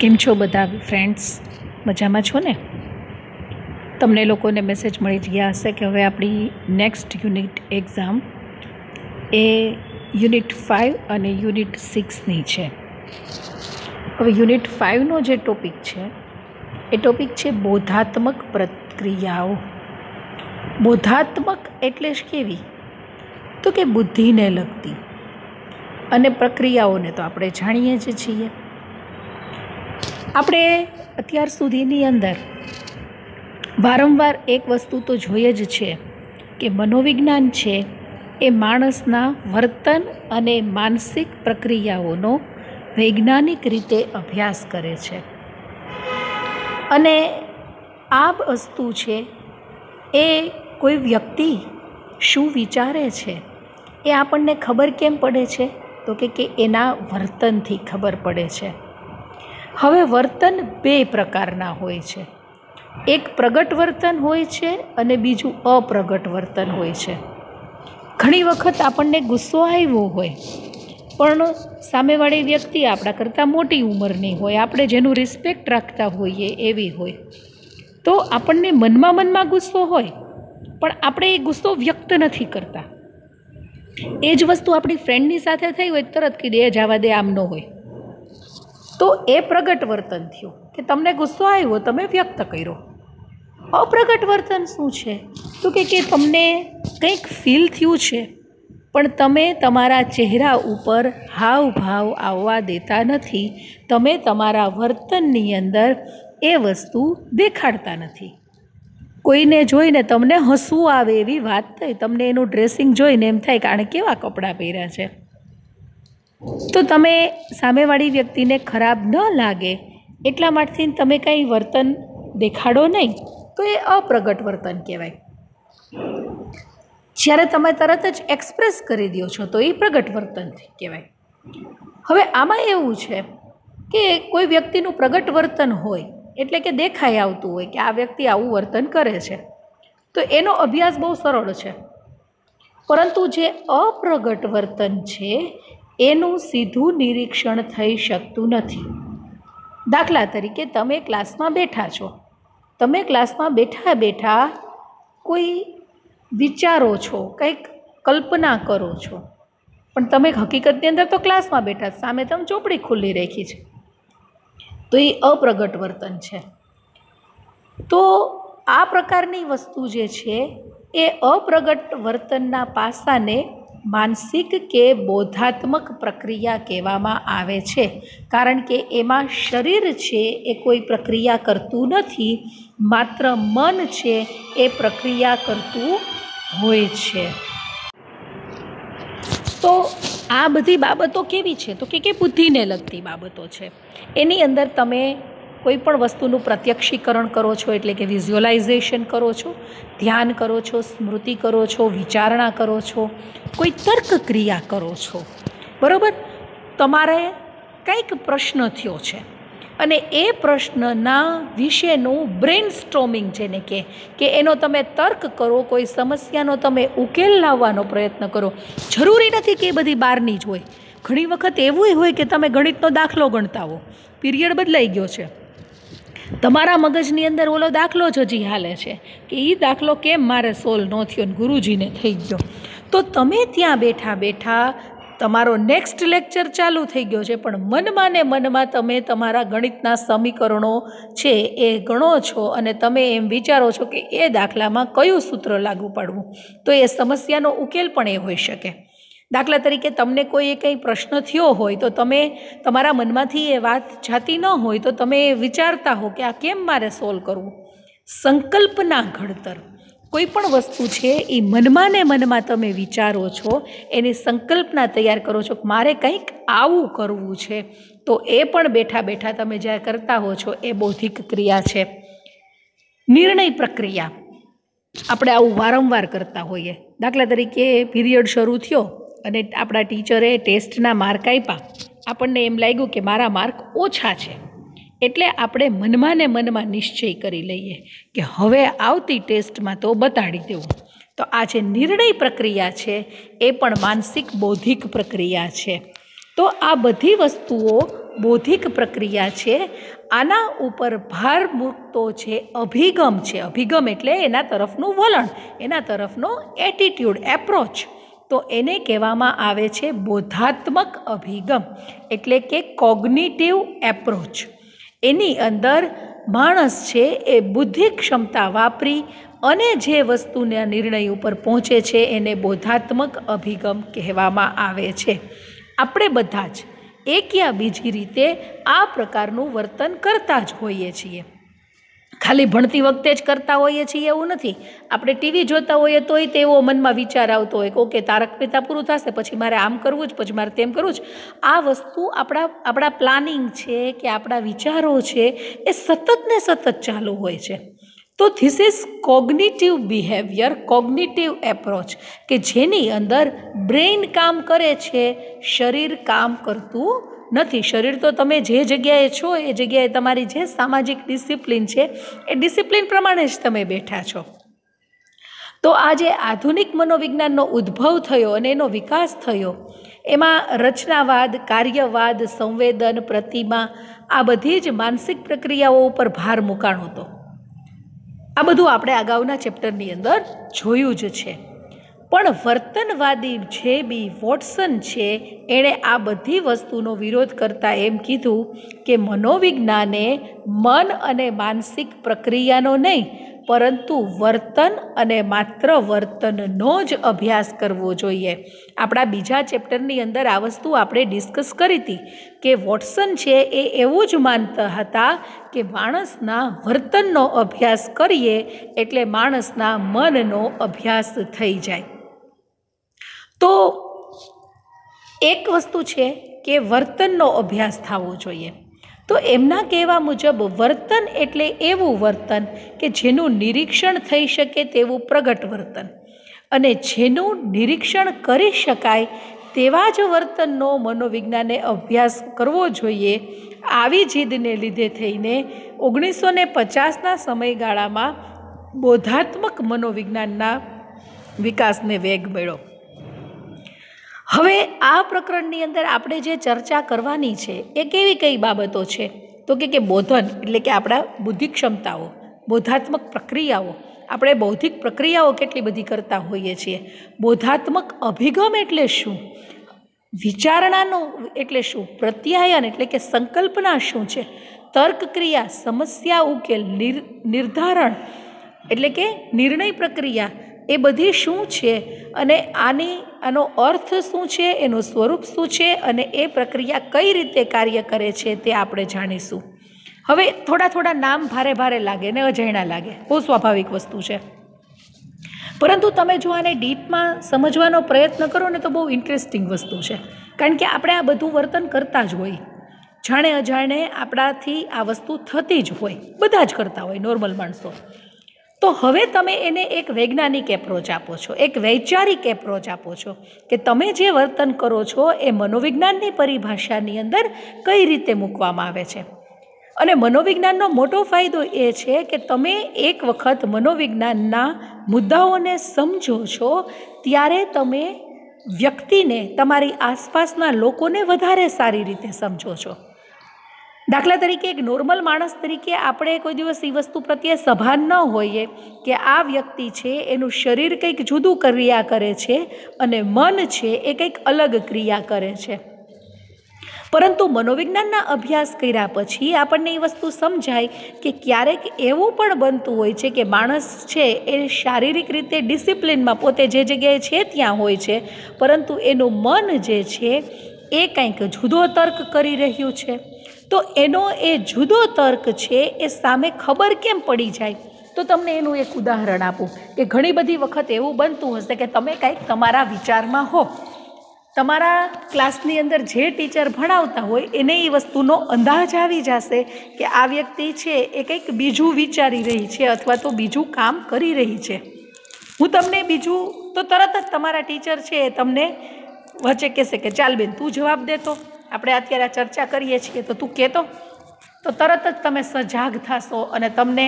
કેમ છો બધા ફ્રેન્ડ્સ મજામાં છો ને? તમને લોકોને મેસેજ મળી જ ગયા હશે કે હવે આપણી નેક્સ્ટ યુનિટ એક્ઝામ એ યુનિટ ફાઇવ અને યુનિટ સિક્સની છે. હવે યુનિટ ફાઇવનો જે ટોપિક છે, એ ટોપિક છે બોધાત્મક પ્રક્રિયાઓ. બોધાત્મક એટલે જ કેવી? તો કે બુદ્ધિને લગતી. અને પ્રક્રિયાઓને તો આપણે જાણીએ જ છીએ. આપણે અત્યાર સુધીની અંદર વારંવાર એક વસ્તુ તો જોઈએ જ છે કે મનોવિજ્ઞાન છે એ માણસના વર્તન અને માનસિક પ્રક્રિયાઓનો વૈજ્ઞાનિક રીતે અભ્યાસ કરે છે. અને આ વસ્તુ છે એ કોઈ વ્યક્તિ શું વિચારે છે એ આપણને ખબર કેમ પડે છે? તો કે એના વર્તનથી ખબર પડે છે. હવે વર્તન બે પ્રકારના હોય છે. એક પ્રગટ વર્તન હોય છે અને બીજું અપ્રગટ વર્તન હોય છે. ઘણી વખત આપણને ગુસ્સો આવ્યો હોય, પણ સામેવાળી વ્યક્તિ આપણા કરતાં મોટી ઉંમરની હોય, આપણે જેનું રિસ્પેક્ટ રાખતા હોઈએ એવી હોય. તો આપણને મનમાં મનમાં ગુસ્સો હોય, પણ આપણે એ ગુસ્સો વ્યક્ત નથી કરતા. એ જ વસ્તુ આપણી ફ્રેન્ડની સાથે થઈ હોય, તરત કીધે, એ જવા દે, આમ ન હોય. તો એ પ્રગટ વર્તન થયું કે તમને ગુસ્સો આવ્યો, તમે વ્યક્ત કર્યો. અપ્રગટ વર્તન શું છે? તો કે કે તમને કંઈક ફીલ થયું છે, પણ તમે તમારા ચહેરા ઉપર હાવભાવ આવવા દેતા નથી, તમે તમારા વર્તનની અંદર એ વસ્તુ દેખાડતા નથી. કોઈને જોઈને તમને હસવું આવે એવી વાત થઈ, તમને એનું ડ્રેસિંગ જોઈને એમ થાય કે આણે કેવા કપડાં પહેર્યા છે? તો તમે સામેવાળી વ્યક્તિને ખરાબ ન લાગે એટલા માટેથી તમે કંઈ વર્તન દેખાડો નહીં, તો એ અપ્રગટ વર્તન કહેવાય. જ્યારે તમે તરત જ એક્સપ્રેસ કરી દો છો, તો એ પ્રગટ વર્તન કહેવાય. હવે આમાં એવું છે કે કોઈ વ્યક્તિનું પ્રગટ વર્તન હોય, એટલે કે દેખાઈ આવતું હોય કે આ વ્યક્તિ આવું વર્તન કરે છે, તો એનો અભ્યાસ બહુ સરળ છે. પરંતુ જે અપ્રગટ વર્તન છે એનું સીધું નિરીક્ષણ થઈ શકતું નથી. દાખલા તરીકે, તમે ક્લાસમાં બેઠા છો. તમે ક્લાસમાં બેઠા બેઠા કોઈ વિચારો છો, કંઈક કલ્પના કરો છો. પણ તમે હકીકતની અંદર તો ક્લાસમાં બેઠા સામે તમે ચોપડી ખુલ્લી રાખી છે. તો એ અપ્રગટ વર્તન છે. તો આ પ્રકારની વસ્તુ જે છે, એ અપ્રગટ વર્તનના પાસાને માનસિક કે બોધાત્મક પ્રક્રિયા કહેવામાં આવે છે. કારણ કે એમાં શરીર છે એ કોઈ પ્રક્રિયા કરતું નથી, માત્ર મન છે એ પ્રક્રિયા કરતું હોય છે. તો આ બધી બાબતો કેવી છે? તો કે કે બુદ્ધિને લગતી બાબતો છે. એની અંદર તમે કોઈ પણ વસ્તુનું પ્રત્યક્ષીકરણ કરો છો, એટલે કે વિઝ્યુઅલાઇઝેશન કરો છો, ધ્યાન કરો છો, સ્મૃતિ કરો છો, વિચારણા કરો છો, કોઈ તર્ક ક્રિયા કરો છો, બરાબર? તમારે કંઈક પ્રશ્ન થયો છે અને એ પ્રશ્નના વિશેનું બ્રેન સ્ટ્રોમિંગ જેને કે કે એનો તમે તર્ક કરો, કોઈ સમસ્યાનો તમે ઉકેલ લાવવાનો પ્રયત્ન કરો. જરૂરી નથી કે એ બધી બહારની જ હોય. ઘણી વખત એવું હોય કે તમે ગણિતનો દાખલો ગણતા હો. પીરિયડ બદલાઈ ગયો છે. તમારા મગજની અંદર ઓલો દાખલો જ હજી હાલે છે કે એ દાખલો કેમ મારે સોલ્વ ન થયો ને ગુરુજીને થઈ ગયો. તો તમે ત્યાં બેઠા બેઠા તમારો નેક્સ્ટ લેક્ચર ચાલુ થઈ ગયો છે, પણ મનમાં ને મનમાં તમે તમારા ગણિતના સમીકરણો છે એ ગણો છો અને તમે એમ વિચારો છો કે એ દાખલામાં કયું સૂત્ર લાગુ પાડવું? તો એ સમસ્યાનો ઉકેલ પણ એ હોઈ શકે. દાખલા તરીકે તમને કોઈ એ કંઈ પ્રશ્ન થયો હોય તો તમે તમારા મનમાંથી એ વાત જાતી ન હોય તો તમે વિચારતા હો કે આ કેમ મારે સોલ્વ કરવું? સંકલ્પના ઘડતર. કોઈ પણ વસ્તુ છે એ મનમાં ને મનમાં તમે વિચારો છો, એની સંકલ્પના તૈયાર કરો છો કે મારે કંઈક આવું કરવું છે, તો એ પણ બેઠા બેઠા તમે જ્યારે કરતા હો છો એ બૌદ્ધિક ક્રિયા છે. નિર્ણય પ્રક્રિયા. આપણે આવું વારંવાર કરતા હોઈએ. દાખલા તરીકે પીરિયડ શરૂ થયો. અને આપણા ટીચરે ટેસ્ટના માર્ક આપ્યા. આપણને એમ લાગ્યું કે મારા માર્ક ઓછા છે. એટલે આપણે મનમાં ને મનમાં નિશ્ચય કરી લઈએ કે હવે આવતી ટેસ્ટમાં તો બતાડી દેવું. તો આ જે નિર્ણય પ્રક્રિયા છે, એ પણ માનસિક બૌદ્ધિક પ્રક્રિયા છે. તો આ બધી વસ્તુઓ બૌદ્ધિક પ્રક્રિયા છે, આના ઉપર ભાર મૂકતો જે અભિગમ છે. અભિગમ એટલે એના તરફનું વલણ, એના તરફનો એટીટ્યૂડ એપ્રોચ તો એને કહેવામાં આવે છે બોધાત્મક અભિગમ, એટલે કે કોગ્નિટિવ એપ્રોચ એની અંદર માણસ છે એ બુદ્ધિ ક્ષમતા વાપરી અને જે વસ્તુના નિર્ણય ઉપર પહોંચે છે એને બોધાત્મક અભિગમ કહેવામાં આવે છે. આપણે બધા જ એક યા બીજી રીતે આ પ્રકારનું વર્તન કરતા જ હોઈએ છીએ. ખાલી ભણતી વખતે જ કરતા હોઈએ છીએ એવું નથી. આપણે ટીવી જોતા હોઈએ તોય તેવો મનમાં વિચાર આવતો હોય કે, ઓકે, તારક મહેતા પૂરું થશે, પછી મારે આમ કરવું જ, પછી મારે તેમ કરવું જ. આ વસ્તુ આપણા આપણા પ્લાનિંગ છે કે આપણા વિચારો છે એ સતત ને સતત ચાલુ હોય છે. તો this is cognitive behaviour cognitive approach કે જેની અંદર બ્રેઇન કામ કરે છે, શરીર કામ કરતું નથી. શરીર તો તમે જે જગ્યાએ છો, એ જગ્યાએ તમારી જે સામાજિક ડિસિપ્લિન છે, એ ડિસિપ્લિન પ્રમાણે જ તમે બેઠા છો. તો આ જે આધુનિક મનોવિજ્ઞાનનો ઉદ્ભવ થયો અને એનો વિકાસ થયો. એમાં રચનાવાદ, કાર્યવાદ, સંવેદન, પ્રતિમા, આ બધી જ માનસિક પ્રક્રિયાઓ ઉપર ભાર મૂકાણો હતો. આ બધું આપણે અગાઉના ચેપ્ટરની અંદર જોયું જ છે. પણ વર્તનવાદી જે બી વોટસન છે, એણે આ બધી વસ્તુનો વિરોધ કરતાં એમ કીધું કે મનોવિજ્ઞાને મન અને માનસિક પ્રક્રિયાનો નહીં, પરંતુ વર્તન અને માત્ર વર્તનનો જ અભ્યાસ કરવો જોઈએ. આપણા બીજા ચેપ્ટરની અંદર આ વસ્તુ આપણે ડિસ્કસ કરી હતી કે વોટસન છે, એ એવું જ માનતા હતા કે માણસના વર્તનનો અભ્યાસ કરીએ, એટલે માણસના મનનો અભ્યાસ થઈ જાય. તો એક વસ્તુ છે કે વર્તનનો અભ્યાસ થવો જોઈએ. તો એમના કહેવા મુજબ વર્તન એટલે એવું વર્તન કે જેનું નિરીક્ષણ થઈ શકે તેવું પ્રગટ વર્તન. અને જેનું નિરીક્ષણ કરી શકાય તેવા જ વર્તનનો મનોવિજ્ઞાને અભ્યાસ કરવો જોઈએ આવી જીદને લીધે થઈને ઓગણીસો ને પચાસના સમયગાળામાં બોધાત્મક મનોવિજ્ઞાનના વિકાસને વેગ મળ્યો. હવે આ પ્રકરણની અંદર આપણે જે ચર્ચા કરવાની છે, એ કેવી કઈ બાબતો છે? તો કે કે બોધન એટલે કે આપણા બુદ્ધિ ક્ષમતાઓ બોધાત્મક પ્રક્રિયાઓ. આપણે બૌદ્ધિક પ્રક્રિયાઓ કેટલી બધી કરતા હોઈએ છીએ? બોધાત્મક અભિગમ એટલે શું? વિચારણાનો એટલે શું? પ્રત્યાયન એટલે કે સંકલ્પના શું છે? તર્ક ક્રિયા સમસ્યા ઉકેલ નિર્ધારણ એટલે કે નિર્ણય પ્રક્રિયા એ બધી શું છે? અને આની, આનો અર્થ શું છે? એનું સ્વરૂપ શું છે? અને એ પ્રક્રિયા કઈ રીતે કાર્ય કરે છે તે આપણે જાણીશું. હવે થોડા થોડા નામ ભારે ભારે લાગે ને અજાણ્યા લાગે. બહુ સ્વાભાવિક વસ્તુ છે. પરંતુ તમે જો આને ડીપમાં સમજવાનો પ્રયત્ન કરો ને તો બહુ ઇન્ટરેસ્ટિંગ વસ્તુ છે. કારણ કે આપણે આ બધું વર્તન કરતા જ હોય. જાણે અજાણે આપણાથી આ વસ્તુ થતી જ હોય. બધા જ કરતા હોય, નોર્મલ માણસો. તો હવે તમે એને એક વૈજ્ઞાનિક એપ્રોચ આપો છો, એક વૈચારિક એપ્રોચ આપો છો કે તમે જે વર્તન કરો છો એ મનોવિજ્ઞાનની પરિભાષાની અંદર કઈ રીતે મૂકવામાં આવે છે. અને મનોવિજ્ઞાનનો મોટો ફાયદો એ છે કે તમે એક વખત મનોવિજ્ઞાનના મુદ્દાઓને સમજો છો, ત્યારે તમે વ્યક્તિને, તમારી આસપાસના લોકોને વધારે સારી રીતે સમજો છો. દાખલા તરીકે એક નોર્મલ માણસ તરીકે આપણે કોઈ દિવસ એ વસ્તુ પ્રત્યે સભાન ન હોઈએ કે આ વ્યક્તિ છે, એનું શરીર કંઈક જુદું ક્રિયા કરે છે અને મન છે, એ કંઈક અલગ ક્રિયા કરે છે. પરંતુ મનોવિજ્ઞાનના અભ્યાસ કર્યા પછી આપણને એ વસ્તુ સમજાય કે ક્યારેક એવું પણ બનતું હોય છે કે માણસ છે, એ શારીરિક રીતે ડિસિપ્લિનમાં પોતે જે જગ્યાએ છે ત્યાં હોય છે, પરંતુ એનું મન જે છે, એ કંઈક જુદો તર્ક કરી રહ્યું છે. તો એનો એ જુદો તર્ક છે એ સામે ખબર કેમ પડી જાય? તો તમને એનું એક ઉદાહરણ આપું કે ઘણી બધી વખત એવું બનતું હશે કે તમે કાંઈક તમારા વિચારમાં હો. તમારા ક્લાસની અંદર જે ટીચર ભણાવતા હોય એને એ વસ્તુનો અંદાજ આવી જશે કે આ વ્યક્તિ છે એ કંઈક બીજું વિચારી રહી છે અથવા તો બીજું કામ કરી રહી છે. હું તમને બીજું તો તરત જ તમારા ટીચર છે એ તમને વચ્ચે કહેશે કે ચાલ બેન તું જવાબ દેતો આપણે અત્યારે ચર્ચા કરીએ છીએ તો તું કહેતો, તો તરત જ તમે સજાગ થશો અને તમને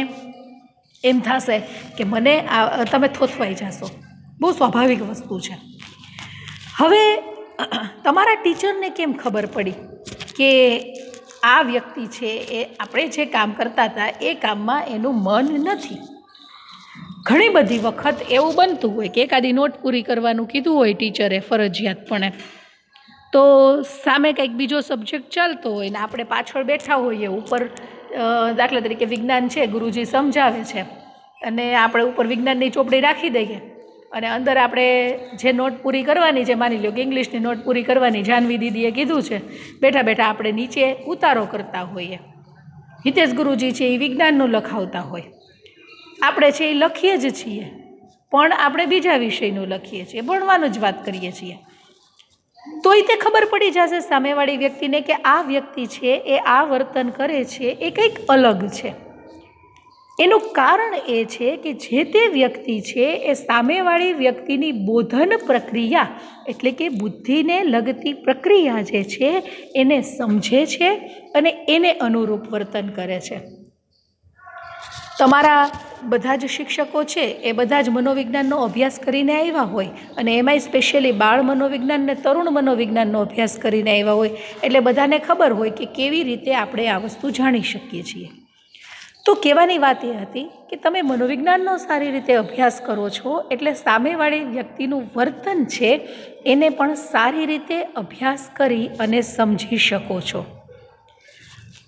એમ થશે કે મને આ, તમે થોથવાઈ જશો. બહુ સ્વાભાવિક વસ્તુ છે. હવે, તમારા ટીચરને કેમ ખબર પડી કે આ વ્યક્તિ છે એ આપણે જે કામ કરતા હતા એ કામમાં એનું મન નથી? ઘણી બધી વખત એવું બનતું હોય કે એકાદી નોટ પૂરી કરવાનું કીધું હોય ટીચરે ફરજિયાતપણે. તો સામે કંઈક બીજો સબ્જેક્ટ ચાલતો હોય ને આપણે પાછળ બેઠા હોઈએ ઉપર દાખલા તરીકે વિજ્ઞાન છે, ગુરુજી સમજાવે છે. અને આપણે ઉપર વિજ્ઞાનની ચોપડી રાખી દઈએ. અને અંદર આપણે જે નોટ પૂરી કરવાની છે, માની લો કે ઇંગ્લિશની નોટ પૂરી કરવાની, જાનવી દીદીએ કીધું છે, બેઠા બેઠા આપણે નીચે ઉતારો કરતા હોઈએ. હિતેશ ગુરુજી છે, એ વિજ્ઞાનનું લખાવતા હોય. આપણે છે, એ લખીએ જ છીએ. પણ આપણે બીજા વિષયનું લખીએ છીએ, ભણવાનું જ વાત કરીએ છીએ. તોય તે ખબર પડી જશે સામેવાળી વ્યક્તિને કે આ વ્યક્તિ છે, એ આ વર્તન કરે છે, એ કંઈક અલગ છે. એનું કારણ એ છે કે જે તે વ્યક્તિ છે, એ સામેવાળી વ્યક્તિની બોધન પ્રક્રિયા, એટલે કે બુદ્ધિને લગતી પ્રક્રિયા જે છે, એને સમજે છે અને એને અનુરૂપ વર્તન કરે છે. તમારા બધા જ શિક્ષકો છે, એ બધા જ મનોવિજ્ઞાનનો અભ્યાસ કરીને આવ્યા હોય અને એમાંય સ્પેશિયલી બાળ મનોવિજ્ઞાન ને તરુણ મનોવિજ્ઞાનનો અભ્યાસ કરીને આવ્યા હોય, એટલે બધાને ખબર હોય કે કેવી રીતે આપણે આ વસ્તુ જાણી શકીએ છીએ. તો કહેવાની વાત એ હતી કે તમે મનોવિજ્ઞાનનો સારી રીતે અભ્યાસ કરો છો, એટલે સામેવાળી વ્યક્તિનું વર્તન છે, એને પણ સારી રીતે અભ્યાસ કરી અને સમજી શકો છો.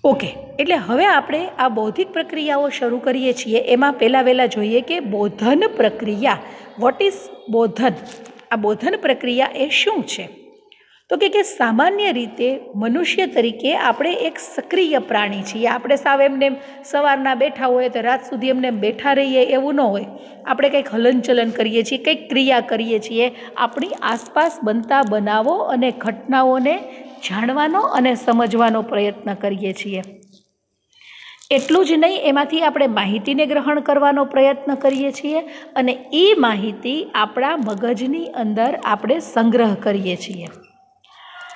ઓકે, એટલે હવે આપણે આ બૌદ્ધિક પ્રક્રિયાઓ શરૂ કરીએ છીએ. એમાં પહેલાં વહેલાં જોઈએ કે બોધન પ્રક્રિયા વોટ ઇઝ બોધન? આ બોધન પ્રક્રિયા એ શું છે? તો કે કે સામાન્ય રીતે મનુષ્ય તરીકે આપણે એક સક્રિય પ્રાણી છીએ. આપણે સાવ એમને સવારના બેઠા હોય તો રાત સુધી એમને બેઠા રહીએ એવું ન હોય. આપણે કંઈક હલનચલન કરીએ છીએ, કંઈક ક્રિયા કરીએ છીએ. આપણી આસપાસ બનતા બનાવો અને ઘટનાઓને જાણવાનો અને સમજવાનો પ્રયત્ન કરીએ છીએ. એટલું જ નહીં, એમાંથી આપણે માહિતીને ગ્રહણ કરવાનો પ્રયત્ન કરીએ છીએ અને એ માહિતી આપણા મગજની અંદર આપણે સંગ્રહ કરીએ છીએ.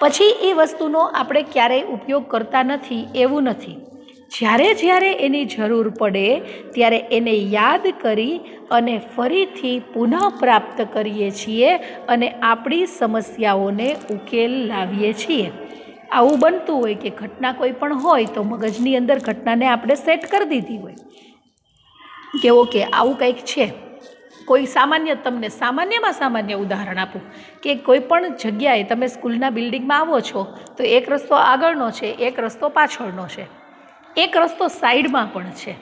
પછી એ વસ્તુનો આપણે ક્યારેય ઉપયોગ કરતા નથી, એવું નથી. જ્યારે જ્યારે એની જરૂર પડે, ત્યારે એને યાદ કરી અને ફરીથી પુનઃ પ્રાપ્ત કરીએ છીએ અને આપણી સમસ્યાઓને ઉકેલ લાવીએ છીએ. આવું બનતું હોય કે ઘટના કોઈ પણ હોય, તો મગજની અંદર ઘટનાને આપણે સેટ કરી દીધી હોય. કે ઓકે આવું કંઈક છે. કોઈ સામાન્ય, તમને સામાન્યમાં સામાન્ય ઉદાહરણ આપું. કે કોઈ પણ જગ્યાએ તમે સ્કૂલના બિલ્ડિંગમાં આવો છો, તો એક રસ્તો આગળનો છે, એક રસ્તો પાછળનો છે. એક રસ્તો સાઈડમાં પણ છે.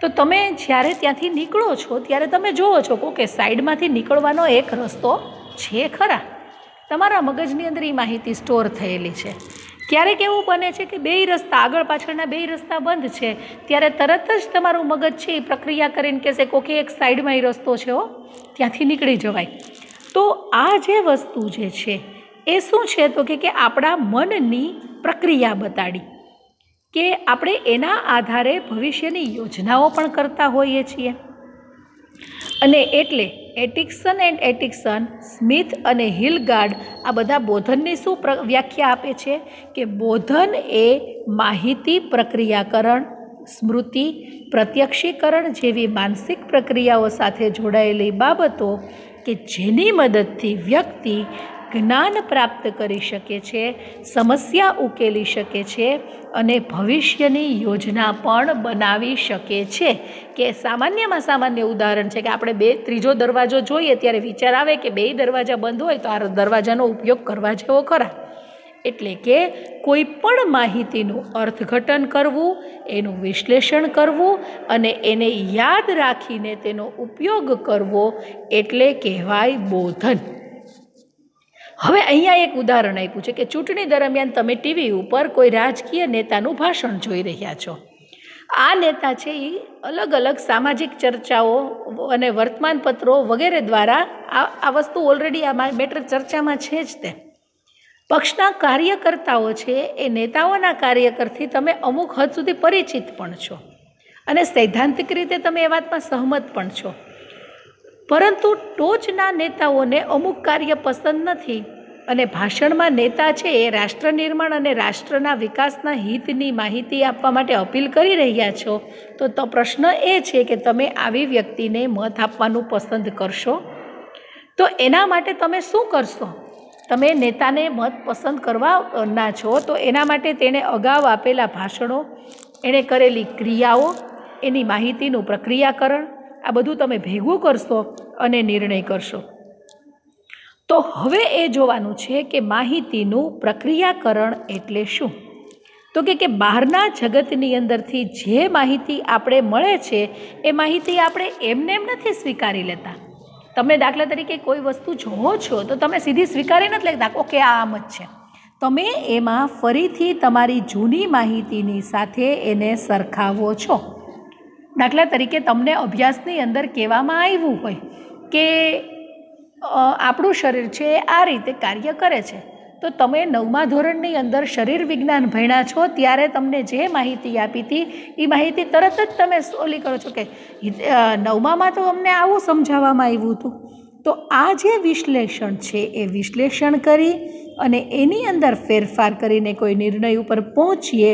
તો તમે જ્યારે ત્યાંથી નીકળો છો, ત્યારે તમે જુઓ છો કે સાઈડમાંથી નીકળવાનો એક રસ્તો છે ખરા. તમારા મગજની અંદર એ માહિતી સ્ટોર થયેલી છે. ક્યારેક એવું બને છે કે બેય રસ્તા આગળ પાછળના બેય રસ્તા બંધ છે, ત્યારે તરત જ તમારું મગજ છે એ પ્રક્રિયા કરીને કહેશે કોકે એક સાઈડમાં એ રસ્તો છે હો, ત્યાંથી નીકળી જવાય. તો આ જે વસ્તુ જે છે, એ શું છે? તો કે કે આપણા મનની પ્રક્રિયા બતાડી. કે આપણે એના આધારે ભવિષ્યની યોજનાઓ પણ કરતા હોઈએ છીએ. અને એટલે એટિક્સન એન્ડ એટિક્સન, સ્મિથ અને હિલગાર્ડ આ બધા બોધનની શું વ્યાખ્યા આપે છે કે બોધન એ માહિતી પ્રક્રિયાકરણ, સ્મૃતિ, પ્રત્યક્ષીકરણ જેવી માનસિક પ્રક્રિયાઓ સાથે જોડાયેલી બાબતો કે જેની મદદથી વ્યક્તિ જ્ઞાન પ્રાપ્ત કરી શકે છે, સમસ્યા ઉકેલી શકે છે અને ભવિષ્યની યોજના પણ બનાવી શકે છે. કે સામાન્યમાં સામાન્ય ઉદાહરણ છે કે આપણે બે, ત્રીજો દરવાજો જોઈએ ત્યારે વિચાર આવે કે બે દરવાજા બંધ હોય તો આ દરવાજાનો ઉપયોગ કરવા જેવો ખરા. એટલે કે કોઈ પણ માહિતીનું અર્થઘટન કરવું, એનું વિશ્લેષણ કરવું અને એને યાદ રાખીને તેનો ઉપયોગ કરવો એટલે કહેવાય બોધન. હવે અહીંયા એક ઉદાહરણ આપ્યું છે કે ચૂંટણી દરમિયાન તમે ટીવી ઉપર કોઈ રાજકીય નેતાનું ભાષણ જોઈ રહ્યા છો. આ નેતા છે એ અલગ અલગ સામાજિક ચર્ચાઓ અને વર્તમાનપત્રો વગેરે દ્વારા આ આ વસ્તુ ઓલરેડી આ મેટર ચર્ચામાં છે જ તે. પક્ષના કાર્યકર્તાઓ છે એ નેતાઓના કાર્યકરથી તમે અમુક હદ સુધી પરિચિત પણ છો. અને સૈદ્ધાંતિક રીતે તમે એ વાતમાં સહમત પણ છો. પરંતુ ટોચના નેતાઓને અમુક કાર્ય પસંદ નથી. અને ભાષણમાં નેતા છે એ રાષ્ટ્ર નિર્માણ અને રાષ્ટ્રના વિકાસના હિતની માહિતી આપવા માટે અપીલ કરી રહ્યા છો. તો તો પ્રશ્ન એ છે કે તમે આવી વ્યક્તિને મત આપવાનું પસંદ કરશો? તો એના માટે તમે શું કરશો? તમે નેતાને મત પસંદ કરવાના છો તો એના માટે તેણે અગાઉ આપેલા ભાષણો, એણે કરેલી ક્રિયાઓ, એની માહિતીનું પ્રક્રિયાકરણ આ બધું તમે ભેગું કરશો અને નિર્ણય કરશો. તો હવે એ જોવાનું છે કે માહિતીનું પ્રક્રિયાકરણ એટલે શું? તો કે કે બહારના જગતની અંદરથી જે માહિતી આપણે મળે છે, એ માહિતી આપણે એમને એમ નથી સ્વીકારી લેતા. તમે દાખલા તરીકે કોઈ વસ્તુ જોવો છો, તો તમે સીધી સ્વીકારી નથી લેતા. ઓકે, આ આમ જ છે. તમે એમાં ફરીથી તમારી જૂની માહિતીની સાથે એને સરખાવો છો. દાખલા તરીકે તમને અભ્યાસની અંદર કહેવામાં આવ્યું હોય કે આપણું શરીર છે એ આ રીતે કાર્ય કરે છે. તો તમે નવમા ધોરણની અંદર શરીર વિજ્ઞાન ભણ્યા છો, ત્યારે તમને જે માહિતી આપી હતી, એ માહિતી તરત જ તમે ઓલી કરો છો કે નવમામાં તો અમને આવું સમજાવવામાં આવ્યું હતું. તો આ જે વિશ્લેષણ છે, એ વિશ્લેષણ કરી અને એની અંદર ફેરફાર કરીને કોઈ નિર્ણય ઉપર પહોંચીએ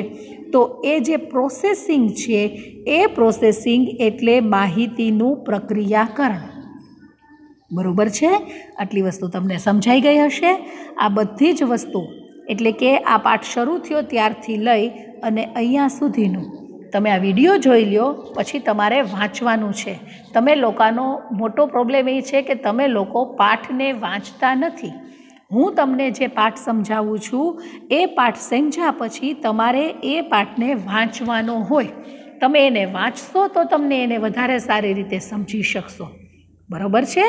તો એ જે પ્રોસેસિંગ છે, એ પ્રોસેસિંગ એટલે માહિતીનું પ્રક્રિયાકરણ. બરાબર છે? આટલી વસ્તુ તમને સમજાઈ ગઈ હશે? આ બધી જ વસ્તુ, એટલે કે આ પાઠ શરૂ થયો ત્યારથી લઈ અને અહીંયા સુધીનું. તમે આ વીડિયો જોઈ લ્યો, પછી તમારે વાંચવાનું છે. તમે લોકોનો મોટો પ્રોબ્લેમ એ છે કે તમે લોકો પાઠને વાંચતા નથી. હું તમને જે પાઠ સમજાવું છું, એ પાઠ સમજ્યા પછી તમારે એ પાઠને વાંચવાનો હોય. તમે એને વાંચશો તો તમને એને વધારે સારી રીતે સમજી શકશો. બરાબર છે?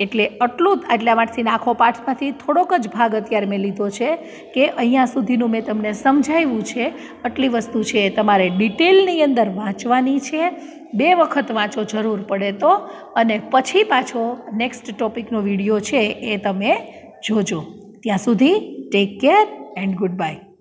એટલે આટલું જ આટલામાંથી આખો પાઠમાંથી થોડોક જ ભાગ અત્યારે મેં લીધો છે કે અહીંયા સુધીનું મેં તમને સમજાવ્યું છે. આટલી વસ્તુ છે તમારે ડિટેલની અંદર વાંચવાની છે. બે વખત વાંચો જરૂર પડે તો. અને પછી પાછો નેક્સ્ટ ટોપિકનો વીડિયો છે એ તમે જોજો. ત્યાં સુધી take care and good bye